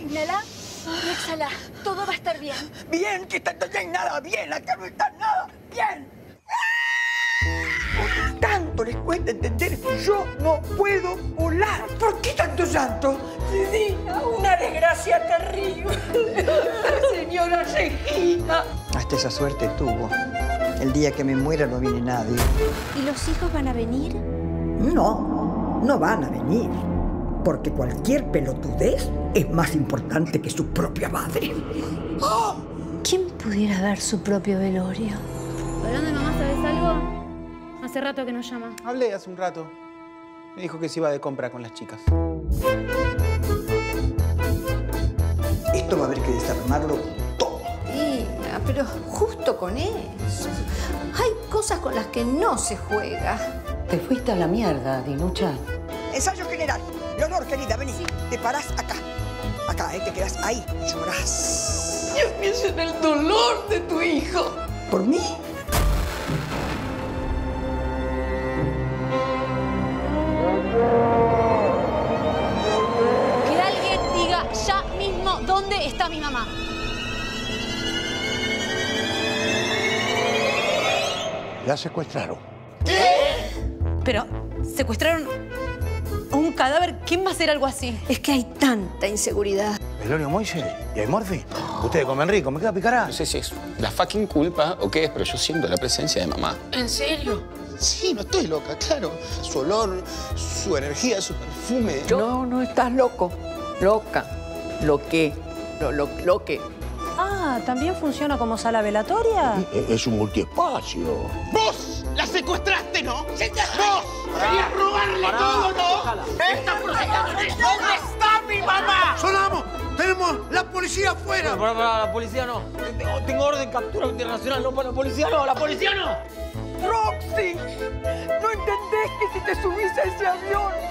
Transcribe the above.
Inhala y exhala. Todo va a estar bien. Bien, que tanto ya hay nada bien. Acá no está nada bien. ¿Por qué tanto les cuesta entender que yo no puedo volar? ¿Por qué tanto llanto? Regina, una desgracia terrible. Señora Regina. Hasta esa suerte tuvo. El día que me muera no viene nadie. ¿Y los hijos van a venir? No, no van a venir. Porque cualquier pelotudez es más importante que su propia madre. ¿Quién pudiera dar su propio velorio? Hablando de mamá, ¿sabes algo? Hace rato que nos llama. Hablé hace un rato. Me dijo que se iba de compra con las chicas. Esto va a haber que desarmarlo todo. Mira, pero justo con eso. Hay cosas con las que no se juega. Te fuiste a la mierda, Dinucha. Ensayo general. Leonor, querida, vení. Te parás acá. Acá, ¿eh? Te quedás ahí. Llorás. Dios mío, en el dolor de tu hijo. ¿Por mí? Que alguien diga ya mismo dónde está mi mamá. La secuestraron. Pero, ¿secuestraron cadáver? ¿Quién va a hacer algo así? Es que hay tanta inseguridad. Velorio Moise y hay Morphy. Ustedes comen rico, me queda picará. No sé si es la fucking culpa o qué es, pero yo siento la presencia de mamá. ¿En serio? Sí, no estoy loca, claro. Su olor, su energía, su perfume. No, no estás loco. Loca. Lo que. Lo, lo, lo que. Ah, ¿también funciona como sala velatoria? E- Es un multiespacio. ¡Vos! ¡La secuestraste, no! ¡Vos! ¡Querías robarle todo, no! ¡Esta ¿Dónde está mi mamá? ¡Sonamos! ¡Tenemos la policía afuera! Para, para, la policía no. Tengo, tengo orden de captura internacional, no para la policía no, la policía no. Roxy, ¿no entendés que si te subís a ese avión